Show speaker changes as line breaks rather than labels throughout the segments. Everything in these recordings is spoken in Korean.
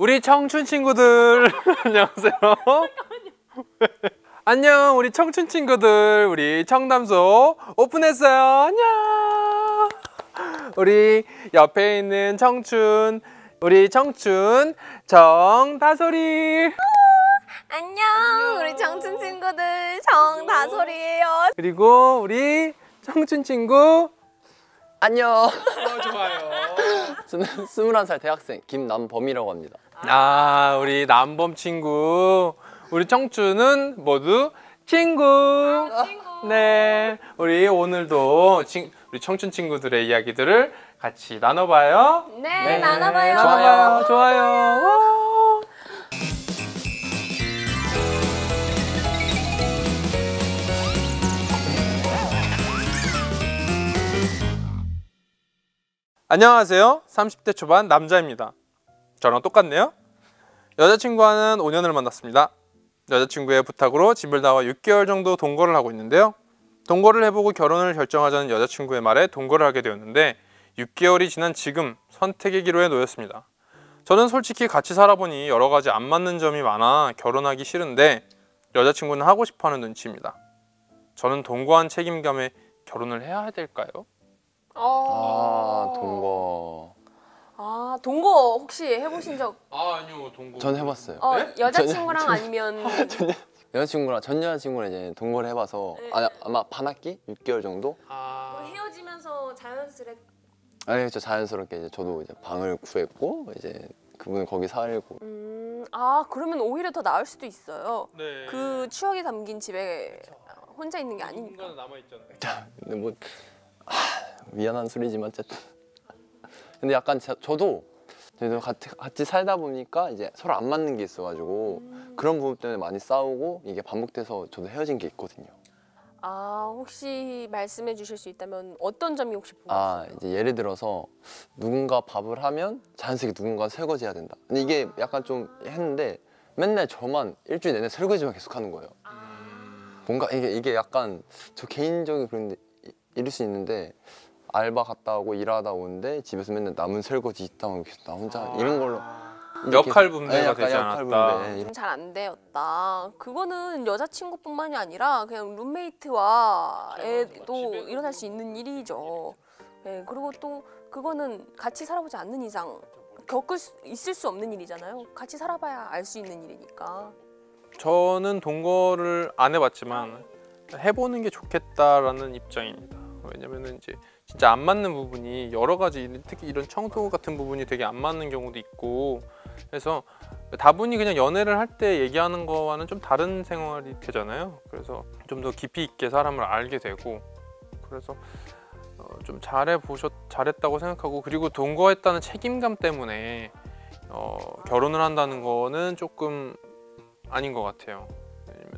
우리 청춘 친구들 안녕하세요. 안녕 우리 청춘 친구들 우리 청담소 오픈했어요. 안녕. 우리 옆에 있는 청춘 우리 청춘 정다솔이
안녕, 우리 청춘 친구들 정다솔이에요.
그리고 우리 청춘 친구
안녕.
어, 좋아요.
저는 21살 대학생 김남범이라고 합니다.
아 우리 남범 친구 우리 청춘은 모두 친구. 네 우리 오늘도 친, 우리 청춘 친구들의 이야기들을 같이 나눠봐요.
네, 나눠봐요.
좋아요 좋아요. 와. 안녕하세요. 30대 초반 남자입니다. 저랑 똑같네요. 여자친구와는 5년을 만났습니다. 여자친구의 부탁으로 집을 나와 6개월 정도 동거를 하고 있는데요. 동거를 해보고 결혼을 결정하자는 여자친구의 말에 동거를 하게 되었는데 6개월이 지난 지금 선택의 기로에 놓였습니다. 저는 솔직히 같이 살아보니 여러 가지 안 맞는 점이 많아 결혼하기 싫은데 여자친구는 하고 싶어하는 눈치입니다. 저는 동거한 책임감에 결혼을 해야 될까요?
어.
아, 동거.
아, 동거 혹시 해보신 적?
아 아니요 동거.
전 해봤어요.
어,
네?
여자친구랑 아니면
여자친구랑 전 여자친구랑 이제 동거를 해봐서
네.
아, 아마 반 학기 6개월 정도.
아...
헤어지면서 자연스레
아, 그렇죠. 자연스럽게 이제 저도 이제 방을 구했고 이제 그분은 거기 살고.
음, 아 그러면 오히려 더 나을 수도 있어요.
네.
그 추억이 담긴 집에 혼자 있는 게 아니니까.
남아 있잖아요.
근데 뭐 아, 미안한 소리지만 어쨌든. 근데 약간 저, 저도 저희도 같이, 같이 살다 보니까 이제 서로 안 맞는 게 있어가지고
음.
그런 부분 때문에 많이 싸우고 이게 반복돼서 저도 헤어진 게 있거든요.
아 혹시 말씀해 주실 수 있다면 어떤 점이 혹시?
아 이제 예를 들어서 누군가 밥을 하면 자연스럽게 누군가 설거지 해야 된다. 근데 이게 약간 좀 했는데 맨날 저만 일주일 내내 설거지만 계속 하는 거예요. 뭔가 이게 이게 약간 저 개인적인 그런 이- 이럴 수 있는데 알바 갔다 오고 일하다 오는데 집에서 맨날 남은 설거지 있다고 계속 나 혼자 이런 걸로
역할 분배가
네,
되지 않았다.
분배, 이런-
좀잘 안 되었다. 그거는 여자친구뿐만이 아니라 그냥 룸메이트와 애도 일어날 수 있는 일이죠. 네, 그리고 또 그거는 같이 살아보지 않는 이상 겪을 수, 있을 수 없는 일이잖아요. 같이 살아봐야 알 수 있는 일이니까.
저는 동거를 안 해봤지만 해보는 게 좋겠다라는 입장입니다. 왜냐면은 이제 진짜 안 맞는 부분이 여러 가지 특히 이런 청소 같은 부분이 되게 안 맞는 경우도 있고 그래서 다분히 그냥 연애를 할 때 얘기하는 거와는 좀 다른 생활이 되잖아요. 그래서 좀 더 깊이 있게 사람을 알게 되고 그래서 어, 좀 잘해 보셨 잘했다고 생각하고 그리고 동거했다는 책임감 때문에 어, 결혼을 한다는 거는 조금 아닌 것 같아요. 왜냐면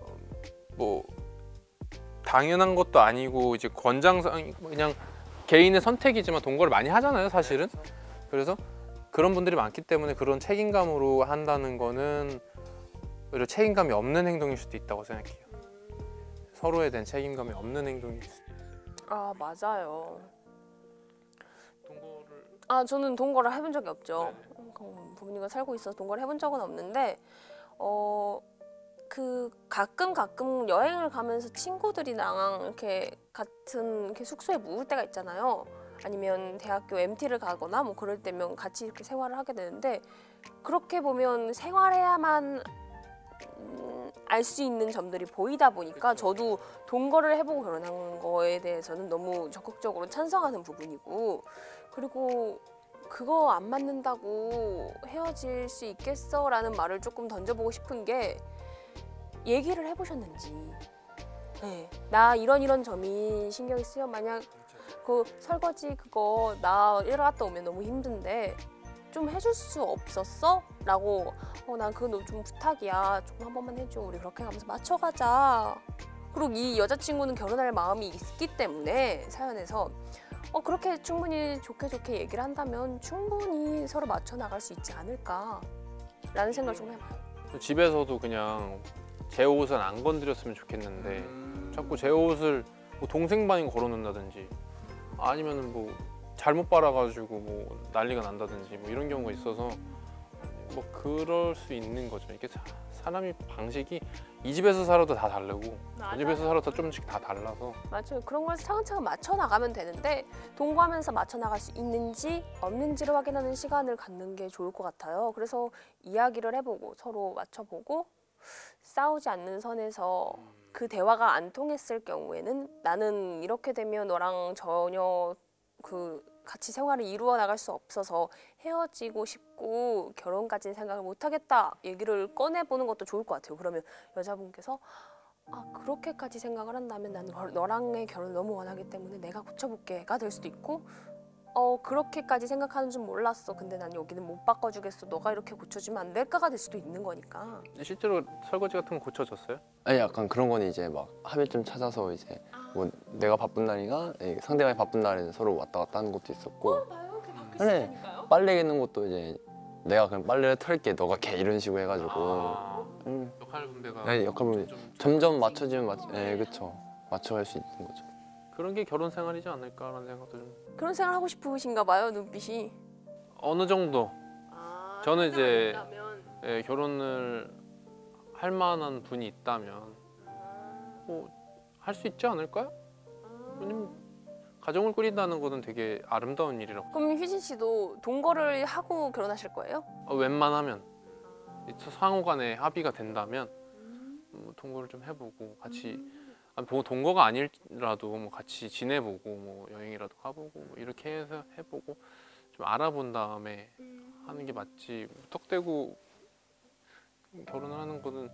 어, 뭐 당연한 것도 아니고 이제 권장상 그냥 개인의 선택이지만 동거를 많이 하잖아요, 사실은. 그래서 그런 분들이 많기 때문에 그런 책임감으로 한다는 거는 오히려 책임감이 없는 행동일 수도 있다고 생각해요. 서로에 대한 책임감이 없는 행동일 수도 있어요.
아 맞아요.
동거를
아 저는 동거를 해본 적이 없죠.
네.
그 부모님과 살고 있어서 동거를 해본 적은 없는데 어. 그 가끔 가끔 여행을 가면서 친구들이랑 이렇게 같은 이렇게 숙소에 묵을 때가 있잖아요. 아니면 대학교 MT를 가거나 뭐 그럴 때면 같이 이렇게 생활을 하게 되는데 그렇게 보면 생활해야만 음, 알수 있는 점들이 보이다 보니까 저도 동거를 해보고 결혼한 거에 대해서는 너무 적극적으로 찬성하는 부분이고 그리고 그거 안 맞는다고 헤어질 수 있겠어 라는 말을 조금 던져보고 싶은 게 얘기를 해보셨는지. 네, 나 이런 이런 점이 신경이 쓰여. 만약 그 설거지 그거 나 일을 갔다 오면 너무 힘든데 좀 해줄 수 없었어? 라고. 어난 너무 좀 부탁이야. 조금 한 번만 해줘. 우리 그렇게 가면서 맞춰가자. 그리고 이 여자친구는 결혼할 마음이 있기 때문에 사연에서. 어 그렇게 충분히 좋게 좋게 얘기를 한다면 충분히 서로 맞춰 나갈 수 있지 않을까? 라는 생각을 좀 해봐요.
집에서도 그냥 제 옷은 안 건드렸으면 좋겠는데 자꾸 제 옷을 뭐 동생 방에 걸어놓는다든지 아니면은 뭐 잘못 빨아가지고 뭐 난리가 난다든지 뭐 이런 경우가 있어서 뭐 그럴 수 있는 거죠. 이게 사, 사람이 방식이 이 집에서 살아도 다 다르고 저 집에서 살아도 조금씩 다 달라서
맞아요. 그런 걸 차근차근 맞춰 나가면 되는데 동거하면서 맞춰 나갈 수 있는지 없는지를 확인하는 시간을 갖는 게 좋을 것 같아요. 그래서 이야기를 해보고 서로 맞춰보고 싸우지 않는 선에서 그 대화가 안 통했을 경우에는 나는 이렇게 되면 너랑 전혀 그 같이 생활을 이루어 나갈 수 없어서 헤어지고 싶고 결혼까지는 생각을 못 하겠다 얘기를 꺼내 보는 것도 좋을 것 같아요. 그러면 여자분께서 아 그렇게까지 생각을 한다면 나는 너- 너랑의 결혼 너무 원하기 때문에 내가 고쳐볼게가 될 수도 있고 어 그렇게까지 생각하는 줄 몰랐어. 근데 난 여기는 못 바꿔주겠어. 너가 이렇게 고쳐주면 안 될까가 될 수도 있는 거니까.
실제로 설거지 같은 거 고쳐졌어요?
아니 약간 그런 건 이제 막 합의점 찾아서 이제 뭐 내가 바쁜 날이나 이 상대방이 바쁜 날에는 서로 왔다 갔다 하는 것도 있었고.
봐요. 그게
그래. 빨래 개는 것도 이제 내가 그냥 빨래를 털게 너가 개 이런 식으로 해가지고.
아,
음,
역할 분배가
네, 역할 분배.
좀
점점 맞춰지면 맞, 예, 그쵸. 맞춰갈 수 있는 거죠.
그런 게 결혼 생활이지 않을까라는 생각도 좀
그런 생활 하고 싶으신가 봐요 눈빛이.
어느 정도.
아,
저는 이제- 예, 결혼을 할 만한 분이 있다면 뭐 할 수 있지 않을까요? 왜냐면 가정을 꾸린다는 거는 되게 아름다운 일이라고.
그럼 휴진 씨도 동거를 하고 결혼하실 거예요?
어, 웬만하면. 상호간에 합의가 된다면 뭐 동거를 좀 해보고 같이 아, 뭐 동거가 아니라도 뭐 같이 지내보고 뭐 여행이라도 가보고 뭐 이렇게 해서 해보고 좀 알아본 다음에 하는 게 맞지 턱대고 결혼을 하는 거는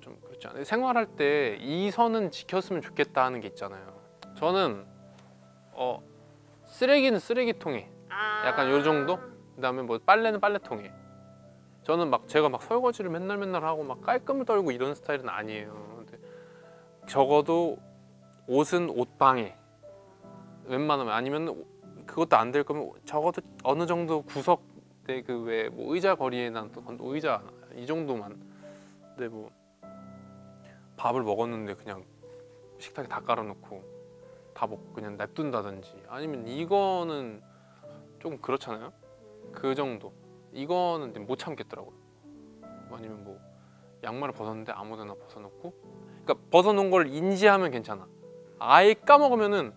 좀 그렇지 않아요 생활할 때 이 선은 지켰으면 좋겠다 하는 게 있잖아요 저는 어 쓰레기는 쓰레기통에 약간 요 정도? 그다음에 뭐 빨래는 빨래통에. 저는 막 제가 막 설거지를 맨날 맨날 하고 막 깔끔을 떨고 이런 스타일은 아니에요. 적어도 옷은 옷방에 웬만하면 아니면 오- 그것도 안 될 거면 적어도 어느 정도 구석대 그왜 뭐 의자 거리에 난또 의자 이 정도만. 근데 뭐 밥을 먹었는데 그냥 식탁에 다 깔아놓고 다 먹고 그냥 냅둔다든지 아니면 이거는 조금 그렇잖아요. 그 정도. 이거는 못 참겠더라고요. 아니면 뭐 양말을 벗었는데 아무데나 벗어놓고, 그러니까 벗어놓은 걸 인지하면 괜찮아. 아예 까먹으면은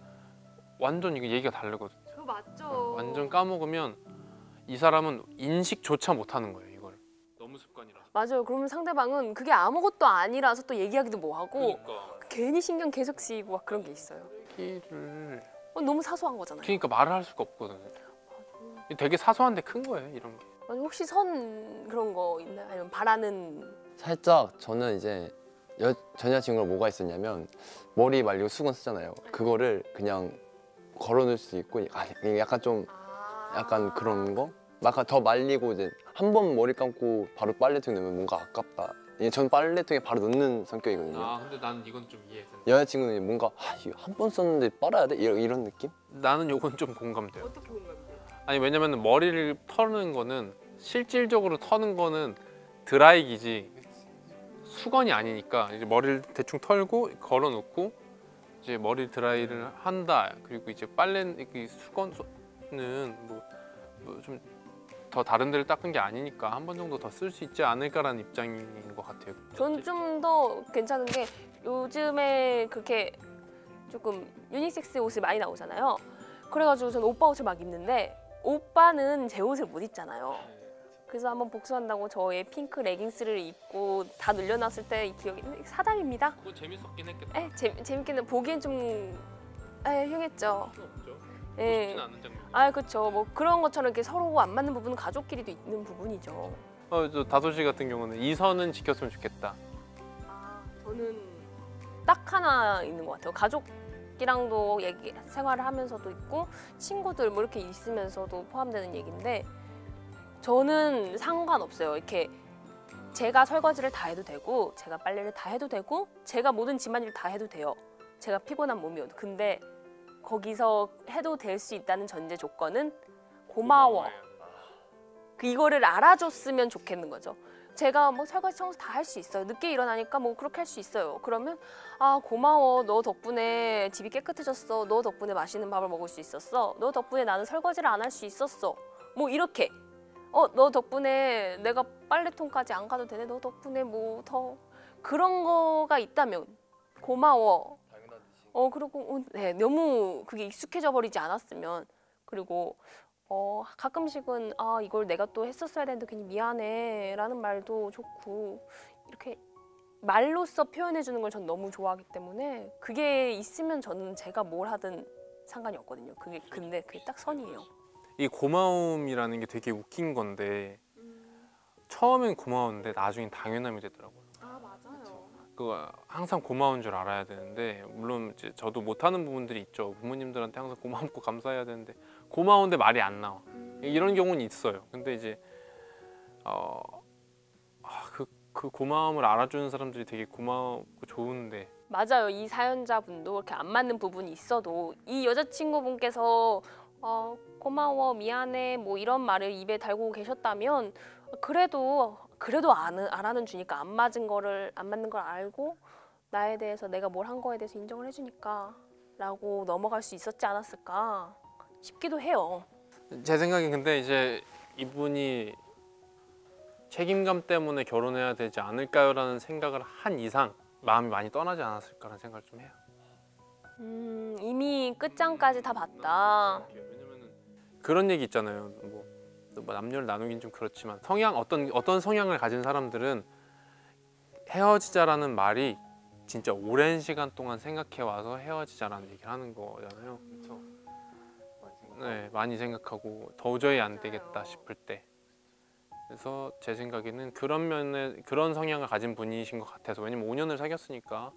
완전 이거 얘기가 다르거든.
그거 맞죠.
어, 완전 까먹으면 이 사람은 인식조차 못하는 거예요. 이걸. 너무 습관이라서.
맞아요. 그러면 상대방은 그게 아무것도 아니라서 또 얘기하기도 뭐하고
그러니까
괜히 신경 계속 쓰이고 막 그런 게 있어요.
얘기를
어, 너무 사소한 거잖아요.
그러니까 말을 할 수가 없거든. 되게 사소한데 큰 거예요. 이런 게.
아니, 혹시 선 그런 거 있나요? 아니면 바라는
살짝 저는 이제 여, 전 여자친구가 뭐가 있었냐면 머리 말리고 수건 쓰잖아요. 그거를 그냥 걸어놓을 수 있고 아, 이게 약간 좀 약간 그런 거? 약간 더 말리고 이제 한 번 머리 감고 바로 빨래통에 넣으면 뭔가 아깝다. 전 빨래통에 바로 넣는 성격이거든요.
아 근데 나는 이건 좀 이해해.
여자친구는 뭔가 아, 한 번 썼는데 빨아야 돼? 이런, 이런 느낌?
나는 요건 좀 공감돼요.
어떻게 공감돼요?
아니 왜냐면 머리를 터는 거는 실질적으로 터는 거는 드라이기지 수건이 아니니까 이제 머리를 대충 털고 걸어놓고 이제 머리 드라이를 한다 그리고 이제 빨래 이 수건은 뭐좀더 다른 데를 닦은 게 아니니까 한 번 정도 더 쓸 수 있지 않을까라는 입장인 것 같아요.
전 좀 더 괜찮은 게 요즘에 그렇게 조금 유니섹스 옷을 많이 나오잖아요. 그래가지고 전 오빠 옷을 막 입는데 오빠는 제 옷을 못 입잖아요. 그래서 한번 복수한다고 저의 핑크 레깅스를 입고 다 늘려놨을 때 이 기억이 사담입니다.
그거 재밌었긴 했겠다.
에 재, 재밌기는 보기엔 좀 에, 흉했죠.
없죠.
예.
장면.
아 그렇죠. 뭐 그런 것처럼 이렇게 서로 안 맞는 부분은 가족끼리도 있는 부분이죠.
어, 저 다솔 씨 같은 경우는 이 선은 지켰으면 좋겠다.
아, 저는 딱 하나 있는 것 같아요. 가족이랑도 얘기 생활을 하면서도 있고 친구들 뭐 이렇게 있으면서도 포함되는 얘기인데 저는 상관없어요. 이렇게 제가 설거지를 다 해도 되고 제가 빨래를 다 해도 되고 제가 모든 집안일 다 해도 돼요. 제가 피곤한 몸이어도 근데 거기서 해도 될 수 있다는 전제 조건은 고마워. 그 이거를 알아줬으면 좋겠는 거죠. 제가 뭐 설거지 청소 다 할 수 있어요. 늦게 일어나니까 뭐 그렇게 할 수 있어요. 그러면 아 고마워. 너 덕분에 집이 깨끗해졌어. 너 덕분에 맛있는 밥을 먹을 수 있었어. 너 덕분에 나는 설거지를 안 할 수 있었어. 뭐 이렇게 어 너 덕분에 내가 빨래통까지 안 가도 되네 너 덕분에 뭐 더 그런 거가 있다면 고마워 어 그리고 어, 네 너무 그게 익숙해져 버리지 않았으면 그리고 어 가끔씩은 아 이걸 내가 또 했었어야 되는데 괜히 미안해라는 말도 좋고 이렇게 말로써 표현해 주는 걸 전 너무 좋아하기 때문에 그게 있으면 저는 제가 뭘 하든 상관이 없거든요. 그게 근데 그게 딱 선이에요.
이 고마움이라는 게 되게 웃긴 건데 처음엔 고마웠는데 나중엔 당연함이 되더라고요.
아 맞아요.
그거 항상 고마운 줄 알아야 되는데 물론 이제 저도 못하는 부분들이 있죠. 부모님들한테 항상 고맙고 감사해야 되는데 고마운데 말이 안 나와. 이런 경우는 있어요. 근데 이제 어그 그 고마움을 알아주는 사람들이 되게 고마웠고 좋은데
맞아요. 이 사연자분도 이렇게 안 맞는 부분이 있어도 이 여자친구분께서 어, 고마워, 미안해, 뭐 이런 말을 입에 달고 계셨다면 그래도 그래도 안, 알아는 주니까 안 맞은 거를 안 맞는 걸 알고 나에 대해서 내가 뭘 한 거에 대해서 인정을 해주니까 라고 넘어갈 수 있었지 않았을까 싶기도 해요.
제 생각엔 근데 이제 이분이 책임감 때문에 결혼해야 되지 않을까요라는 생각을 한 이상 마음이 많이 떠나지 않았을까라는 생각을 좀 해요.
음, 이미 끝장까지 다 봤다.
그런 얘기 있잖아요. 뭐, 뭐 남녀를 나누긴 좀 그렇지만 성향 어떤 어떤 성향을 가진 사람들은 헤어지자라는 말이 진짜 오랜 시간 동안 생각해 와서 헤어지자라는 얘기를 하는 거잖아요. 그래서 네 많이 생각하고 도저히 안 되겠다 싶을 때. 그래서 제 생각에는 그런 면에 그런 성향을 가진 분이신 것 같아서 왜냐면 5년을 사귀었으니까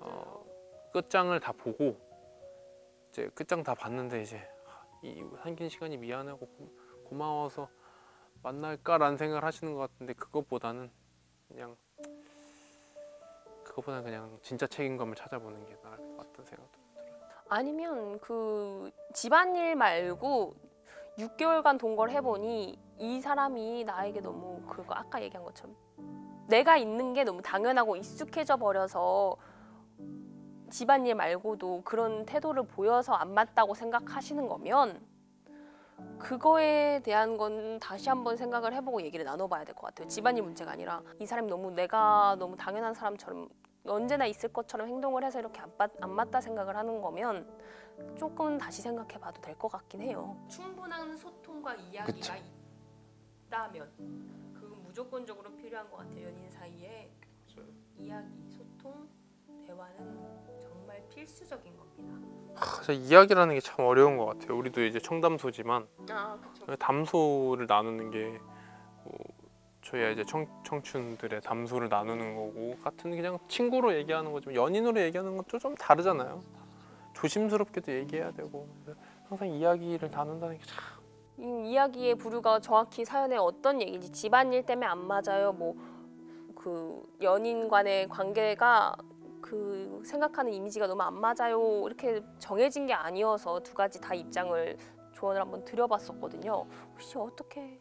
어, 끝장을 다 보고 이제 끝장 다 봤는데 이제 이 삼긴 시간이 미안하고 고- 고마워서 만날까라는 생각을 하시는 것 같은데 그것보다는 그냥 그것보다는 그냥 진짜 책임감을 찾아보는 게 나을 것 같다는 생각도 들어요.
아니면 그 집안일 말고 6개월간 동거를 해보니 이 사람이 나에게 너무 그거 아까 얘기한 것처럼 내가 있는 게 너무 당연하고 익숙해져 버려서 집안일 말고도 그런 태도를 보여서 안 맞다고 생각하시는 거면 그거에 대한 건 다시 한번 생각을 해보고 얘기를 나눠봐야 될 것 같아요. 집안일 문제가 아니라 이 사람이 너무 내가 너무 당연한 사람처럼 언제나 있을 것처럼 행동을 해서 이렇게 안, 맞, 안 맞다 생각을 하는 거면 조금 다시 생각해봐도 될 것 같긴 해요. 충분한 소통과 이야기가
그쵸.
있다면 그건 무조건적으로 필요한 것 같아요. 연인 사이에 이야기, 소통, 대화는 필수적인 겁니다.
아, 진짜 이야기라는 게 참 어려운 것 같아요. 우리도 이제 청담소지만
아.
담소를 나누는 게 뭐, 저희야 이제 청, 청춘들의 담소를 나누는 거고 같은 그냥 친구로 얘기하는 거지만 연인으로 얘기하는 것도 좀 다르잖아요. 조심스럽게도 얘기해야 되고 항상 이야기를 나눈다는 게 참.
이 이야기의 부류가 정확히 사연에 어떤 얘기인지 집안일 때문에 안 맞아요. 뭐 그 연인 간의 관계가 그 생각하는 이미지가 너무 안 맞아요. 이렇게 정해진 게 아니어서 두 가지 다 입장을 조언을 한번 드려봤었거든요. 혹시 어떻게?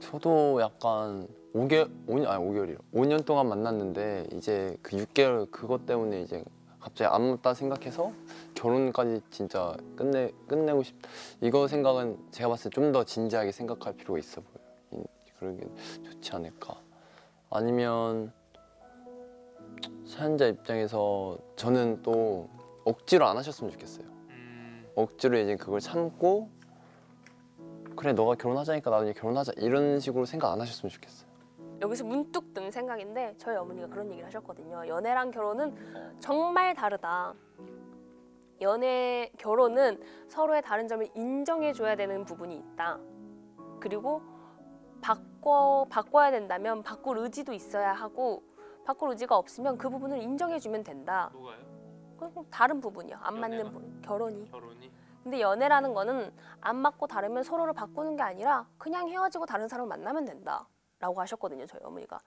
저도 약간 5개월, 5년 아니 5개월이요. 5년 동안 만났는데 이제 그 6개월 그것 때문에 이제 갑자기 안 맞다 생각해서 결혼까지 진짜 끝내 끝내고 싶. 이거 생각은 제가 봤을 때 좀 더 진지하게 생각할 필요가 있어 보여요. 이- 그런 게 좋지 않을까. 아니면 사연자 입장에서 저는 또 억지로 안 하셨으면 좋겠어요. 억지로 이제 그걸 참고 그래 너가 결혼하자니까 나도 이제 결혼하자 이런 식으로 생각 안 하셨으면 좋겠어요.
여기서 문득 든 생각인데 저희 어머니가 그런 얘기를 하셨거든요. 연애랑 결혼은 정말 다르다. 연애 결혼은 서로의 다른 점을 인정해 줘야 되는 부분이 있다. 그리고 바꿔 바꿔야 된다면 바꿀 의지도 있어야 하고 바꿀 의지가 없으면 그 부분을 인정해 주면 된다.
뭐가요?
그건 다른 부분이요. 안 맞는
연애가?
부분. 결혼이.
결혼이?
근데 연애라는 거는 안 맞고 다르면 서로를 바꾸는 게 아니라 그냥 헤어지고 다른 사람을 만나면 된다라고 하셨거든요 저희 어머니가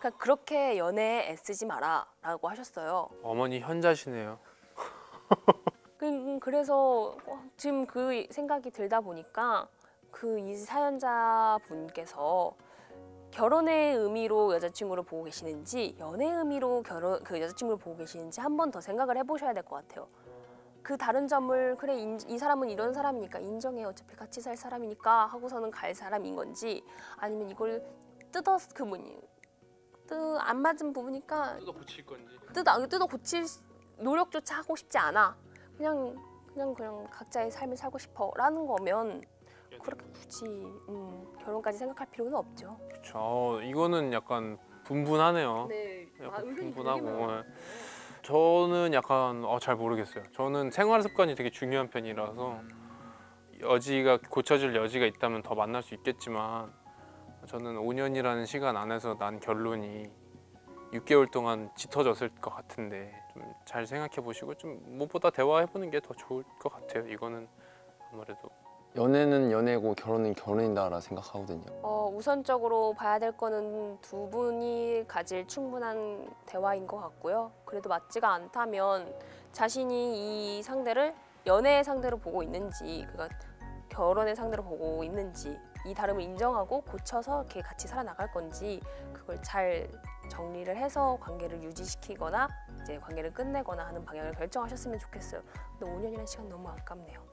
그러니까 그렇게 연애에 애쓰지 마라라고 하셨어요
어머니 현자시네요.
그- 그래서 어, 지금 그 생각이 들다 보니까 그 이 사연자 분께서 결혼의 의미로 여자친구를 보고 계시는지 연애 의미로 결혼 그 여자친구를 보고 계시는지 한 번 더 생각을 해보셔야 될 것 같아요. 그 다른 점을 그래 인- 이 사람은 이런 사람이니까 인정해 어차피 같이 살 사람이니까 하고서는 갈 사람인 건지 아니면 이걸 뜯어 그 뭐니 뜨안 맞은 부분이니까
뜯어 고칠 건지.
뜯어 뜯어 고칠 노력조차 하고 싶지 않아 그냥 그냥 그냥 각자의 삶을 살고 싶어라는 거면 그렇게 굳이 음, 결혼까지 생각할 필요는 없죠.
그렇죠. 이거는 약간 분분하네요.
네.
약간 분분하고. 예. 저는 약간 어, 잘 모르겠어요. 저는 생활 습관이 되게 중요한 편이라서 여지가 고쳐질 여지가 있다면 더 만날 수 있겠지만 저는 5년이라는 시간 안에서 난 결론이 6개월 동안 짙어졌을 것 같은데 좀 잘 생각해 보시고 좀 무엇보다 대화해 보는 게 더 좋을 것 같아요. 이거는 아무래도
연애는 연애고 결혼은 결혼이다라 생각하거든요.
어, 우선적으로 봐야 될 거는 두 분이 가질 충분한 대화인 것 같고요. 그래도 맞지가 않다면 자신이 이 상대를 연애의 상대로 보고 있는지, 그러니까 결혼의 상대로 보고 있는지, 이 다름을 인정하고 고쳐서 이렇게 같이 살아나갈 건지 그걸 잘 정리를 해서 관계를 유지시키거나 이제 관계를 끝내거나 하는 방향을 결정하셨으면 좋겠어요. 근데 5년이라는 시간 너무 아깝네요.